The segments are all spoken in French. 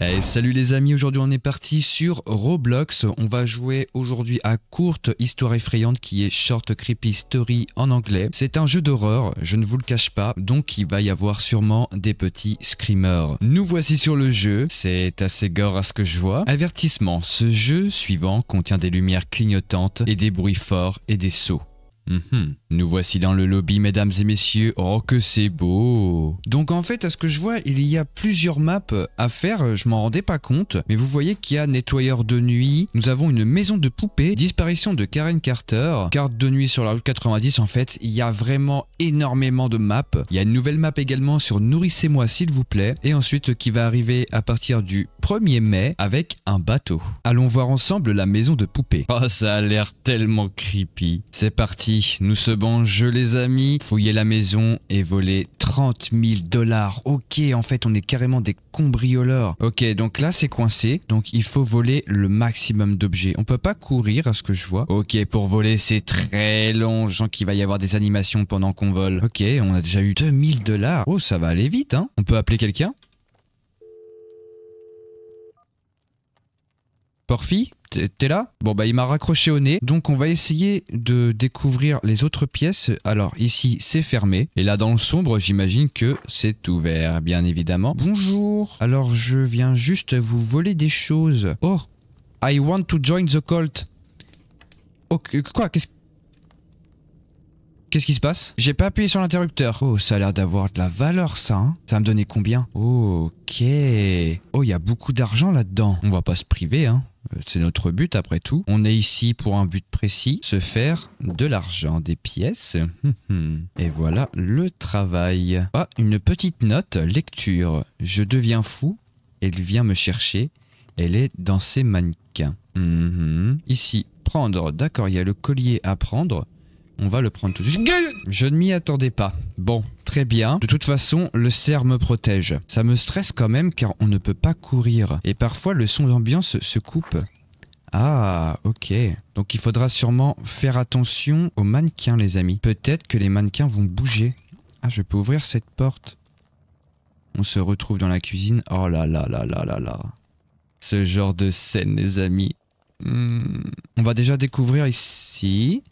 Hey, salut les amis, aujourd'hui on est parti sur Roblox. On va jouer aujourd'hui à courte histoire effrayante qui est Short Creepy Story en anglais. C'est un jeu d'horreur, je ne vous le cache pas, donc il va y avoir sûrement des petits screamers. Nous voici sur le jeu, c'est assez gore à ce que je vois. Avertissement, ce jeu suivant contient des lumières clignotantes et des bruits forts et des sauts. Mhm. Nous voici dans le lobby, mesdames et messieurs. Oh, que c'est beau Donc en fait, à ce que je vois, il y a plusieurs maps à faire. Je m'en rendais pas compte. Mais vous voyez qu'il y a nettoyeur de nuit. Nous avons une maison de poupée. Disparition de Karen Carter. Carte de nuit sur la route 90. En fait, il y a vraiment énormément de maps. Il y a une nouvelle map également sur Nourrissez-moi s'il vous plaît. Et ensuite, qui va arriver à partir du 1er mai avec un bateau. Allons voir ensemble la maison de poupée. Oh, ça a l'air tellement creepy. C'est parti, nous bon jeu les amis. Fouiller la maison et voler 30 000 dollars. Ok, en fait, on est carrément des cambrioleurs. Ok, donc là, c'est coincé. Donc, il faut voler le maximum d'objets. On peut pas courir, à ce que je vois. Ok, pour voler, c'est très long. Je sens qu'il va y avoir des animations pendant qu'on vole. Ok, on a déjà eu 2000 dollars. Oh, ça va aller vite, hein. On peut appeler quelqu'un? Porfi T'es là? Bon bah il m'a raccroché au nez. Donc on va essayer de découvrir les autres pièces. Alors ici c'est fermé. Et là dans le sombre j'imagine que c'est ouvert bien évidemment. Bonjour. Alors je viens juste vous voler des choses. Oh I want to join the cult. Oh quoi? Qu'est-ce Qu'est-ce qui se passe J'ai pas appuyé sur l'interrupteur. Oh, ça a l'air d'avoir de la valeur, ça. Hein ça va me donner combien Ok. Oh, il y a beaucoup d'argent là-dedans. On va pas se priver, hein. Euh, c'est notre but après tout. On est ici pour un but précis, se faire de l'argent, des pièces. Et voilà le travail. Ah, une petite note, lecture. Je deviens fou, elle vient me chercher, elle est dans ses mannequins. Mhm. Ici, prendre, d'accord, il y a le collier à prendre. On va le prendre tout de suite. Je ne m'y attendais pas. Bon, très bien. De toute façon, le cerf me protège. Ça me stresse quand même car on ne peut pas courir. Et parfois, le son d'ambiance se coupe. Ah, ok. Donc il faudra sûrement faire attention aux mannequins, les amis. Peut-être que les mannequins vont bouger. Ah, je peux ouvrir cette porte. On se retrouve dans la cuisine. Oh là là là là là là. Ce genre de scène, les amis. Hmm. On va déjà découvrir ici.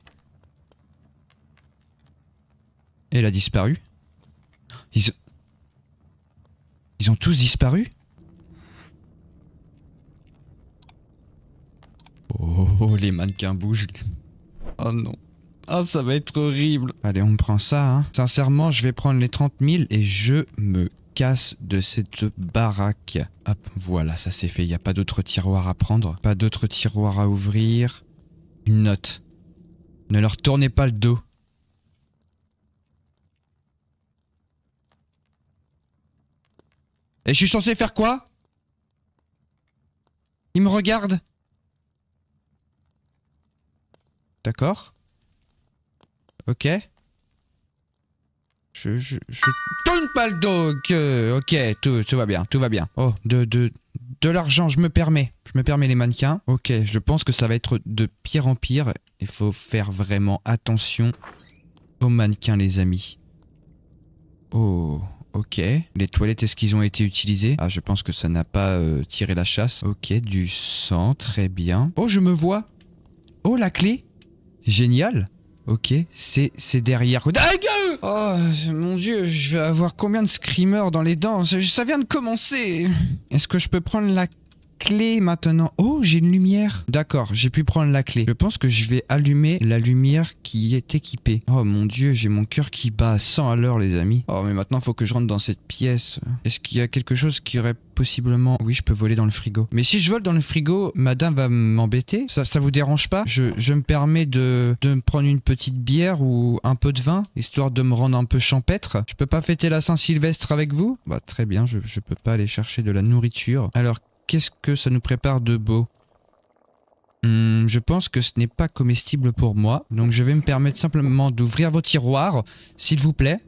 Elle a disparu Ils... Ont tous disparu Oh, les mannequins bougent. Oh non. Oh, ça va être horrible. Allez, on prend ça. Hein. Sincèrement, je vais prendre les 30 000 et je me casse de cette baraque. Hop, voilà, ça c'est fait. Il n'y a pas d'autre tiroir à prendre. Pas d'autre tiroir à ouvrir. Une note. Ne leur tournez pas le dos. Et je suis censé faire quoi? Il me regarde D'accord. Ok. Je, je, je tourne pas le dos. ok, tout, tout va bien, tout va bien. Oh, de, de, de l'argent, je me permets. Je me permets les mannequins. Ok, je pense que ça va être de pire en pire. Il faut faire vraiment attention aux mannequins, les amis. Oh. Ok. Les toilettes, est-ce qu'ils ont été utilisés Ah, je pense que ça n'a pas euh, tiré la chasse. Ok, du sang, très bien. Oh, je me vois. Oh, la clé. Génial. Ok, c'est derrière. Oh, mon dieu, je vais avoir combien de screamers dans les dents? Ça vient de commencer. Est-ce que je peux prendre la clé maintenant. Oh, j'ai une lumière. D'accord, j'ai pu prendre la clé. Je pense que je vais allumer la lumière qui est équipée. Oh mon dieu, j'ai mon cœur qui bat à 100 à l'heure, les amis. Oh, mais maintenant, faut que je rentre dans cette pièce. Est-ce qu'il y a quelque chose qui aurait possiblement... Oui, je peux voler dans le frigo. Mais si je vole dans le frigo, madame va m'embêter ça, ça vous dérange pas? Je, je, me permets de, de me prendre une petite bière ou un peu de vin, histoire de me rendre un peu champêtre. Je peux pas fêter la Saint-Sylvestre avec vous? Bah très bien, je, je peux pas aller chercher de la nourriture. Alors, qu'est-ce que ça nous prépare de beau hmm, Je pense que ce n'est pas comestible pour moi. Donc je vais me permettre simplement d'ouvrir vos tiroirs, s'il vous plaît.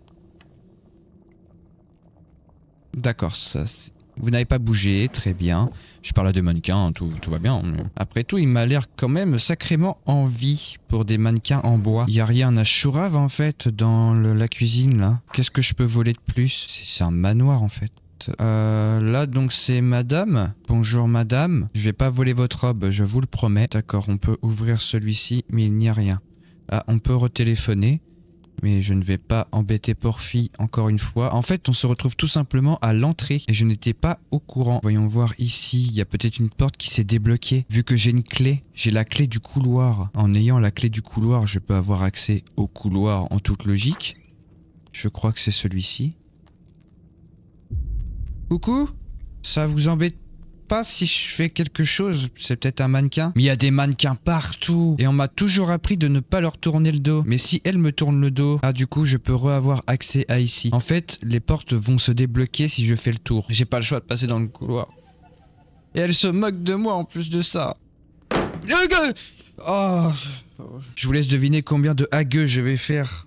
D'accord, ça... Vous n'avez pas bougé, très bien. Je parle à des mannequins, tout, va bien. Après tout, il m'a l'air quand même sacrément en vie pour des mannequins en bois. Il n'y a rien à chourave en fait dans la cuisine là. Qu'est-ce que je peux voler de plus? C'est un manoir en fait. Euh, là, donc, c'est madame. Bonjour, madame. Je vais pas voler votre robe, je vous le promets. D'accord, on peut ouvrir celui-ci, mais il n'y a rien. Ah, on peut retéléphoner. Mais je ne vais pas embêter Porphy encore une fois. En fait, on se retrouve tout simplement à l'entrée et je n'étais pas au courant. Voyons voir ici, il y a peut-être une porte qui s'est débloquée. Vu que j'ai une clé, j'ai la clé du couloir. En ayant la clé du couloir, je peux avoir accès au couloir en toute logique. Je crois que c'est celui-ci. Coucou Ça vous embête pas si je fais quelque chose? C'est peut-être un mannequin? Mais il y a des mannequins partout Et on m'a toujours appris de ne pas leur tourner le dos. Mais si elle me tourne le dos, ah du coup je peux re-avoir accès à ici. En fait, les portes vont se débloquer si je fais le tour. J'ai pas le choix de passer dans le couloir. Et elle se moque de moi en plus de ça. Oh. Je vous laisse deviner combien de hagueux je vais faire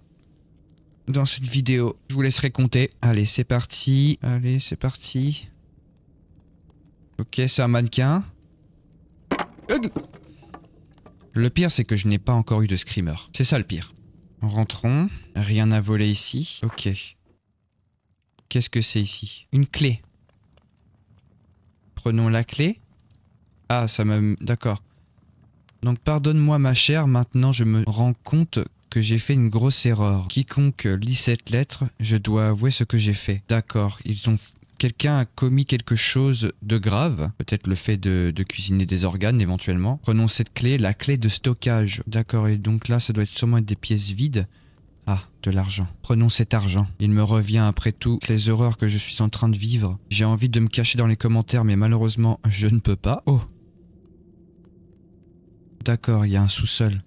dans cette vidéo. Je vous laisserai compter. Allez, c'est parti. Allez, c'est parti. Ok, c'est un mannequin. Le pire, c'est que je n'ai pas encore eu de screamer. C'est ça le pire. Rentrons. Rien à voler ici. Ok. Qu'est-ce que c'est ici? Une clé. Prenons la clé. Ah, ça me... D'accord. Donc pardonne-moi ma chère, maintenant je me rends compte que j'ai fait une grosse erreur. Quiconque lit cette lettre, je dois avouer ce que j'ai fait. D'accord, ils ont quelqu'un a commis quelque chose de grave, peut-être le fait de, cuisiner des organes éventuellement. Prenons cette clé, la clé de stockage. D'accord, et donc là, ça doit être sûrement être des pièces vides. Ah, de l'argent. Prenons cet argent. Il me revient après tout les horreurs que je suis en train de vivre. J'ai envie de me cacher dans les commentaires, mais malheureusement, je ne peux pas. Oh D'accord, il y a un sous-sol.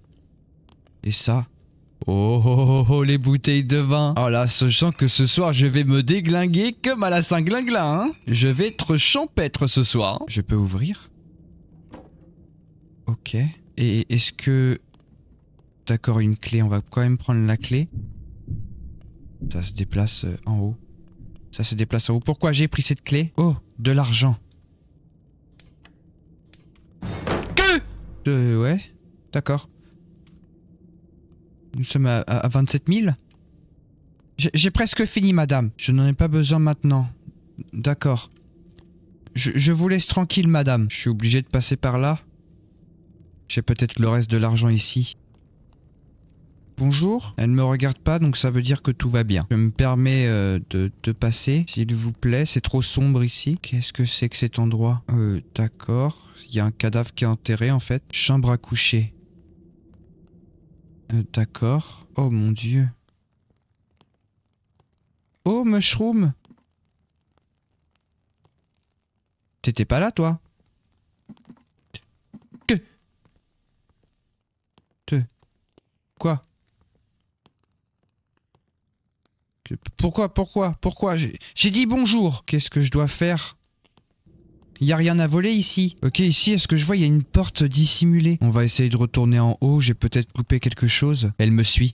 Et ça Oh, oh, oh, oh, les bouteilles de vin. Oh là, je sens que ce soir, je vais me déglinguer comme à la Saint-Glinglin. Hein je vais être champêtre ce soir. Je peux ouvrir? Ok. Et est-ce que... D'accord, une clé. On va quand même prendre la clé. Ça se déplace euh, en haut. Ça se déplace en haut. Pourquoi j'ai pris cette clé? Oh, de l'argent. Que? Euh, Ouais, d'accord. Nous sommes à, à 27 000 J'ai presque fini, madame. Je n'en ai pas besoin maintenant. D'accord. Je, vous laisse tranquille, madame. Je suis obligé de passer par là. J'ai peut-être le reste de l'argent ici. Bonjour. Elle ne me regarde pas, donc ça veut dire que tout va bien. Je me permets euh, de, de, passer, s'il vous plaît. C'est trop sombre ici. Qu'est-ce que c'est que cet endroit? Euh, d'accord. Il y a un cadavre qui est enterré, en fait. Chambre à coucher. Euh, D'accord. Oh mon dieu. Oh, Mushroom. T'étais pas là, toi? Que Te... Quoi? Pourquoi, pourquoi, pourquoi? J'ai dit bonjour. Qu'est-ce que je dois faire? Il y a rien à voler ici. Ok, ici, est-ce que je vois, il y a une porte dissimulée. On va essayer de retourner en haut, j'ai peut-être loupé quelque chose. Elle me suit.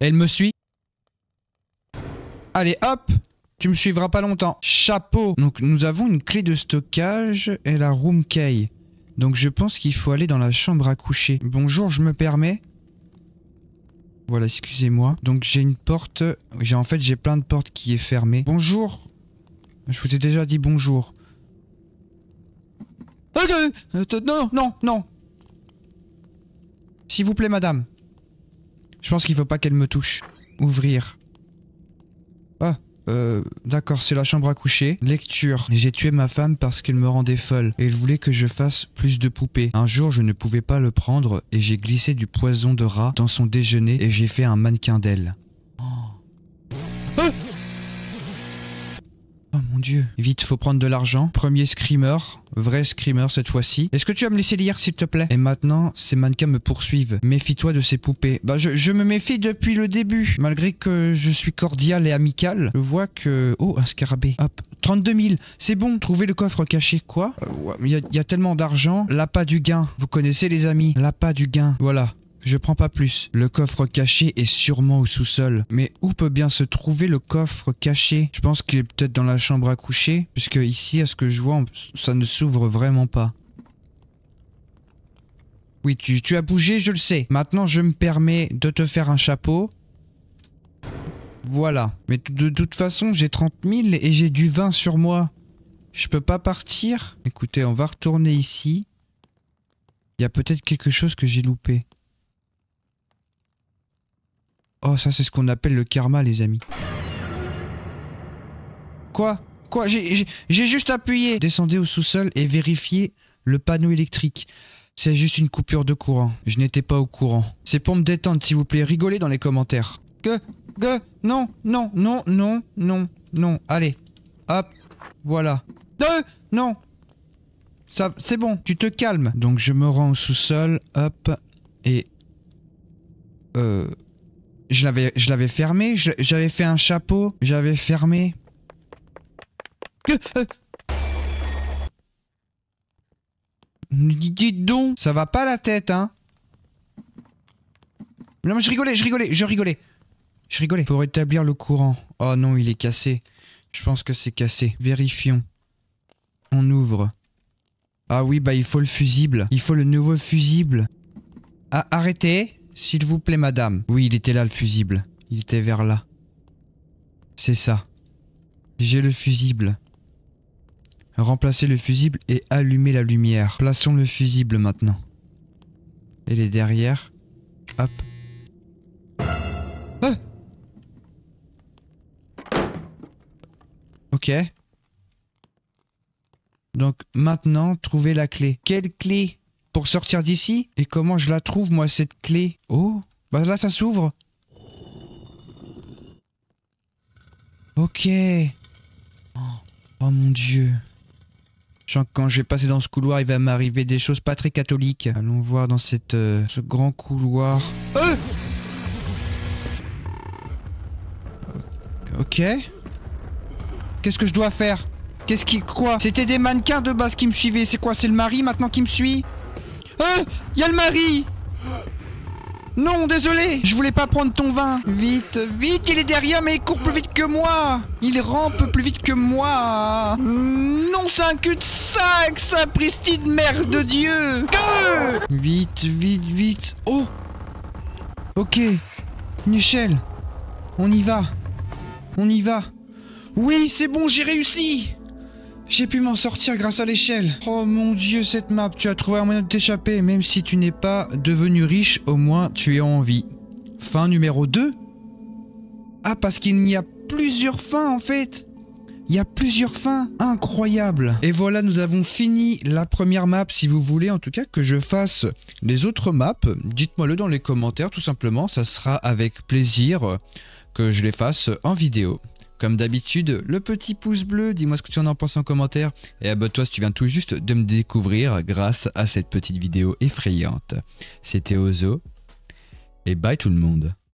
Elle me suit. Allez, hop Tu me suivras pas longtemps. Chapeau Donc, nous avons une clé de stockage et la room key. Donc, je pense qu'il faut aller dans la chambre à coucher. Bonjour, je me permets voilà, excusez-moi. Donc j'ai une porte. J'ai en fait j'ai plein de portes qui est fermée. Bonjour. Je vous ai déjà dit bonjour. Non, non, non. S'il vous plaît, madame. Je pense qu'il faut pas qu'elle me touche. Ouvrir. Ah, euh, d'accord, c'est la chambre à coucher. Lecture. J'ai tué ma femme parce qu'elle me rendait folle et elle voulait que je fasse plus de poupées. Un jour, je ne pouvais pas le prendre et j'ai glissé du poison de rat dans son déjeuner et j'ai fait un mannequin d'elle. Dieu. Vite, faut prendre de l'argent. Premier screamer. Vrai screamer cette fois-ci. Est-ce que tu vas me laisser lire s'il te plaît? Et maintenant, ces mannequins me poursuivent. Méfie-toi de ces poupées. Bah je, me méfie depuis le début. Malgré que je suis cordial et amical, je vois que... Oh, un scarabée. Hop. 32 000. C'est bon. Trouver le coffre caché. Quoi? Il euh, y, y, a tellement d'argent. L'appât du gain. Vous connaissez les amis? L'appât du gain. Voilà. Je prends pas plus. Le coffre caché est sûrement au sous-sol. Mais où peut bien se trouver le coffre caché? Je pense qu'il est peut-être dans la chambre à coucher, puisque ici, à ce que je vois, ça ne s'ouvre vraiment pas. Oui, tu, tu, as bougé, je le sais. Maintenant, je me permets de te faire un chapeau. Voilà. Mais de toute façon, j'ai 30 000 et j'ai du vin sur moi. Je peux pas partir? Écoutez, on va retourner ici. Il y a peut-être quelque chose que j'ai loupé. Oh, ça c'est ce qu'on appelle le karma, les amis. Quoi? Quoi? J'ai juste appuyé Descendez au sous-sol et vérifiez le panneau électrique. C'est juste une coupure de courant. Je n'étais pas au courant. C'est pour me détendre, s'il vous plaît. Rigolez dans les commentaires. Que? Que? Non Non Non Non Non Non Allez. Hop. Voilà. Deux Non Ça, c'est bon, tu te calmes. Donc je me rends au sous-sol, hop, et... Euh... Je l'avais, je l'avais fermé, j'avais fait un chapeau, j'avais fermé. Dites donc, ça va pas la tête, hein Non, mais je rigolais, je rigolais, je rigolais. Je rigolais. Pour établir le courant. Oh non, il est cassé. Je pense que c'est cassé. Vérifions. On ouvre. Ah oui, bah il faut le fusible. Il faut le nouveau fusible. Ah, arrêtez, s'il vous plaît, madame. Oui, il était là, le fusible. Il était vers là. C'est ça. J'ai le fusible. Remplacez le fusible et allumez la lumière. Plaçons le fusible maintenant. Et les derrière. Hop. Ah ok. Donc maintenant, trouvez la clé. Quelle clé? Pour sortir d'ici Et comment je la trouve, moi, cette clé Oh Bah là, ça s'ouvre. Ok. Oh, oh mon dieu. Genre, quand je vais passer dans ce couloir, il va m'arriver des choses pas très catholiques. Allons voir dans cette, euh, ce grand couloir. Euh ok. Qu'est-ce que je dois faire? Qu'est-ce qui... Quoi? C'était des mannequins de base qui me suivaient. C'est quoi? C'est le mari maintenant qui me suit? Euh Il y a le mari non, désolé, je voulais pas prendre ton vin. Vite, vite, il est derrière, mais il court plus vite que moi. Il rampe plus vite que moi. Non, c'est un cul-de-sac, sapristi de mère de Dieu. Vite, vite, vite. Oh Ok. Échelle. On y va. On y va. Oui, c'est bon, j'ai réussi j'ai pu m'en sortir grâce à l'échelle. Oh mon dieu, cette map, tu as trouvé un moyen de t'échapper. Même si tu n'es pas devenu riche, au moins tu es en vie. Fin numéro 2 Ah, parce qu'il y a plusieurs fins en fait il y a plusieurs fins incroyables. Et voilà, nous avons fini la première map. Si vous voulez en tout cas que je fasse les autres maps, dites-moi-le dans les commentaires tout simplement. Ça sera avec plaisir que je les fasse en vidéo. Comme d'habitude, le petit pouce bleu, dis-moi ce que tu en penses en commentaire et abonne-toi si tu viens tout juste de me découvrir grâce à cette petite vidéo effrayante. C'était Ozo et bye tout le monde.